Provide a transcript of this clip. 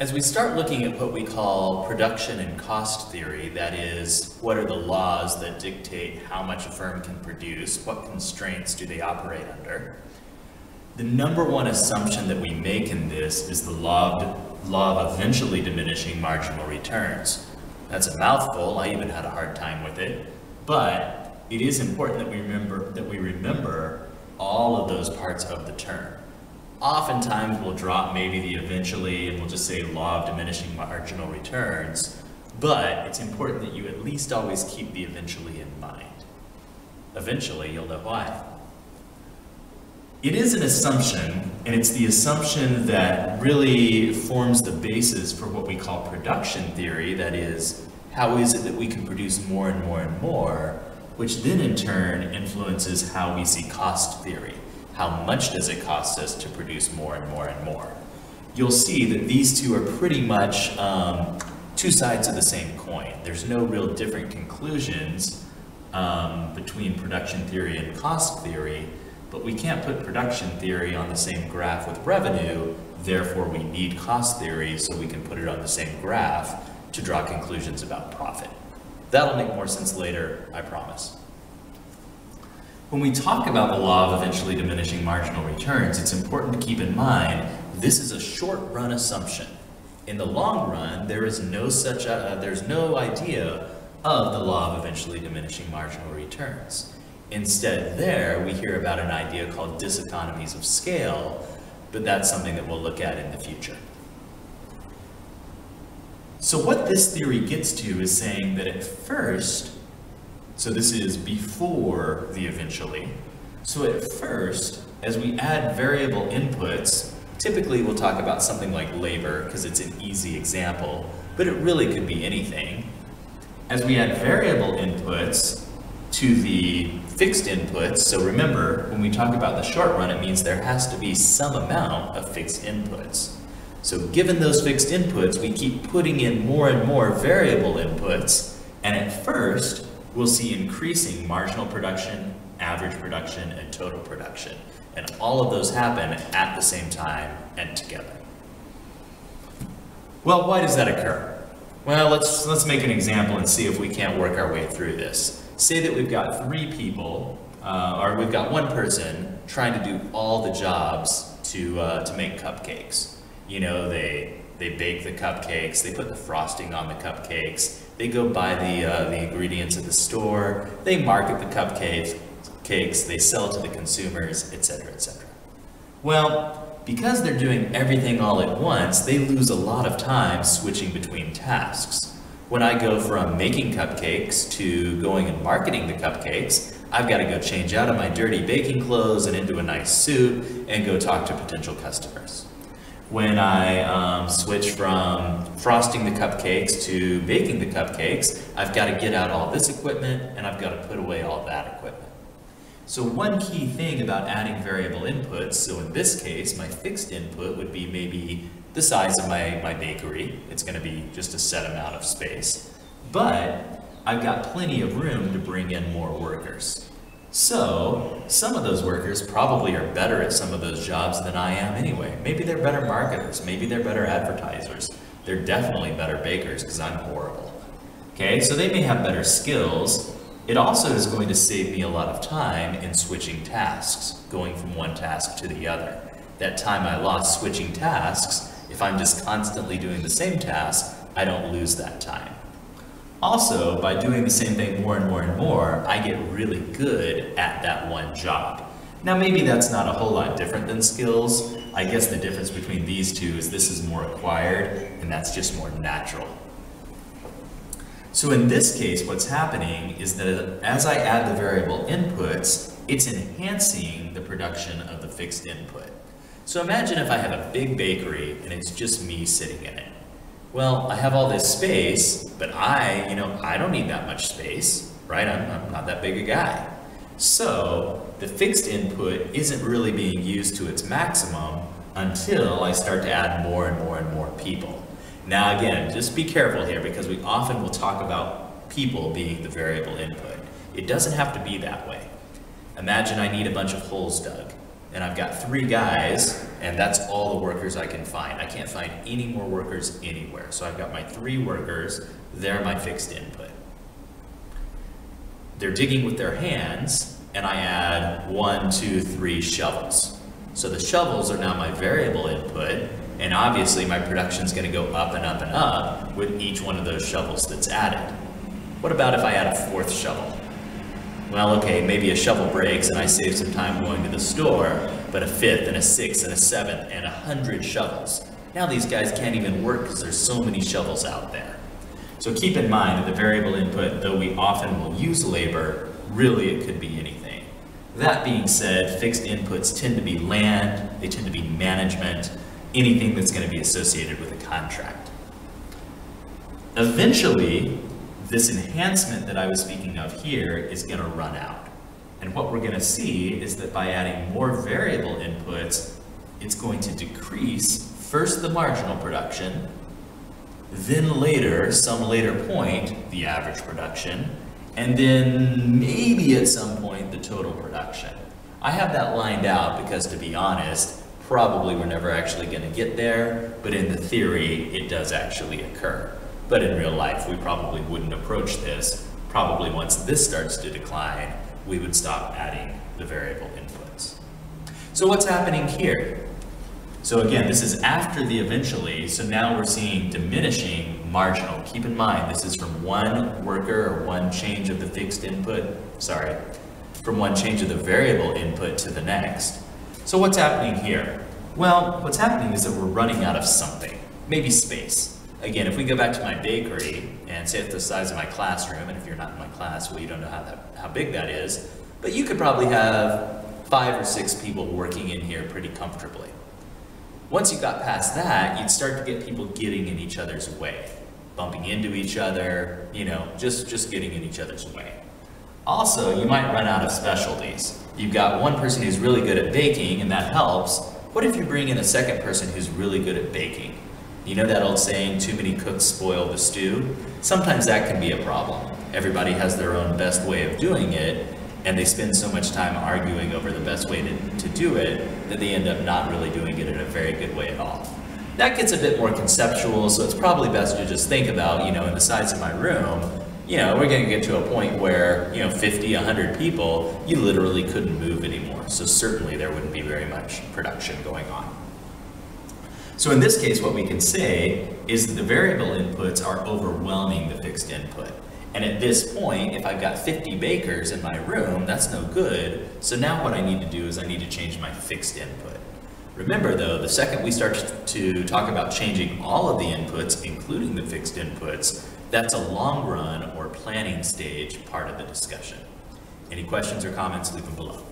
As we start looking at what we call production and cost theory, that is, what are the laws that dictate how much a firm can produce, what constraints do they operate under, the number one assumption that we make in this is the law of, law of eventually diminishing marginal returns. That's a mouthful, I even had a hard time with it, but it is important that we remember that we remember all of those parts of the term. Oftentimes we'll drop maybe the eventually and we'll just say law of diminishing marginal returns, but it's important that you at least always keep the eventually in mind. Eventually, you'll know why. It is an assumption, and it's the assumption that really forms the basis for what we call production theory, that is, how is it that we can produce more and more and more, which then in turn influences how we see cost theory how much does it cost us to produce more and more and more? You'll see that these two are pretty much um, two sides of the same coin. There's no real different conclusions um, between production theory and cost theory, but we can't put production theory on the same graph with revenue, therefore we need cost theory so we can put it on the same graph to draw conclusions about profit. That'll make more sense later, I promise. When we talk about the law of eventually diminishing marginal returns, it's important to keep in mind this is a short run assumption. In the long run, there is no such, uh, there's no idea of the law of eventually diminishing marginal returns. Instead there, we hear about an idea called diseconomies of scale, but that's something that we'll look at in the future. So what this theory gets to is saying that at first, so this is before the eventually. So at first, as we add variable inputs, typically we'll talk about something like labor because it's an easy example, but it really could be anything. As we add variable inputs to the fixed inputs, so remember, when we talk about the short run, it means there has to be some amount of fixed inputs. So given those fixed inputs, we keep putting in more and more variable inputs, and at first, we'll see increasing marginal production, average production, and total production. And all of those happen at the same time and together. Well, why does that occur? Well, let's, let's make an example and see if we can't work our way through this. Say that we've got three people, uh, or we've got one person trying to do all the jobs to, uh, to make cupcakes. You know, they, they bake the cupcakes, they put the frosting on the cupcakes, they go buy the, uh, the ingredients at the store, they market the cupcakes, cakes, they sell to the consumers, etc., etc. Well, because they're doing everything all at once, they lose a lot of time switching between tasks. When I go from making cupcakes to going and marketing the cupcakes, I've got to go change out of my dirty baking clothes and into a nice suit and go talk to potential customers when I um, switch from frosting the cupcakes to baking the cupcakes, I've got to get out all this equipment and I've got to put away all that equipment. So one key thing about adding variable inputs, so in this case, my fixed input would be maybe the size of my, my bakery. It's going to be just a set amount of space. But I've got plenty of room to bring in more workers. So, some of those workers probably are better at some of those jobs than I am anyway. Maybe they're better marketers, maybe they're better advertisers. They're definitely better bakers because I'm horrible. Okay, so they may have better skills. It also is going to save me a lot of time in switching tasks, going from one task to the other. That time I lost switching tasks, if I'm just constantly doing the same task, I don't lose that time. Also, by doing the same thing more and more and more, I get really good at that one job. Now maybe that's not a whole lot different than skills. I guess the difference between these two is this is more acquired and that's just more natural. So in this case, what's happening is that as I add the variable inputs, it's enhancing the production of the fixed input. So imagine if I have a big bakery and it's just me sitting in it. Well, I have all this space, but I, you know, I don't need that much space, right? I'm, I'm not that big a guy. So the fixed input isn't really being used to its maximum until I start to add more and more and more people. Now again, just be careful here because we often will talk about people being the variable input. It doesn't have to be that way. Imagine I need a bunch of holes dug. And I've got three guys, and that's all the workers I can find. I can't find any more workers anywhere. So I've got my three workers, they're my fixed input. They're digging with their hands, and I add one, two, three shovels. So the shovels are now my variable input, and obviously my production is going to go up and up and up with each one of those shovels that's added. What about if I add a fourth shovel? Well, okay, maybe a shovel breaks and I save some time going to the store, but a fifth and a sixth and a seventh and a hundred shovels. Now these guys can't even work because there's so many shovels out there. So keep in mind that the variable input, though we often will use labor, really it could be anything. That being said, fixed inputs tend to be land, they tend to be management, anything that's going to be associated with a contract. Eventually, this enhancement that I was speaking of here is going to run out. And what we're going to see is that by adding more variable inputs, it's going to decrease first the marginal production, then later, some later point, the average production, and then maybe at some point the total production. I have that lined out because to be honest, probably we're never actually going to get there, but in the theory, it does actually occur. But in real life, we probably wouldn't approach this. Probably once this starts to decline, we would stop adding the variable inputs. So what's happening here? So again, this is after the eventually, so now we're seeing diminishing marginal. Keep in mind, this is from one worker or one change of the fixed input, sorry, from one change of the variable input to the next. So what's happening here? Well, what's happening is that we're running out of something, maybe space. Again, if we go back to my bakery and say it's the size of my classroom, and if you're not in my class, well, you don't know how, that, how big that is, but you could probably have five or six people working in here pretty comfortably. Once you got past that, you'd start to get people getting in each other's way, bumping into each other, you know, just, just getting in each other's way. Also, you might run out of specialties. You've got one person who's really good at baking, and that helps. What if you bring in a second person who's really good at baking? You know that old saying, too many cooks spoil the stew? Sometimes that can be a problem. Everybody has their own best way of doing it, and they spend so much time arguing over the best way to, to do it that they end up not really doing it in a very good way at all. That gets a bit more conceptual, so it's probably best to just think about, you know, in the size of my room, you know, we're going to get to a point where, you know, 50, 100 people, you literally couldn't move anymore. So certainly there wouldn't be very much production going on. So in this case, what we can say is that the variable inputs are overwhelming the fixed input. And at this point, if I've got 50 bakers in my room, that's no good. So now what I need to do is I need to change my fixed input. Remember though, the second we start to talk about changing all of the inputs, including the fixed inputs, that's a long run or planning stage part of the discussion. Any questions or comments, leave them below.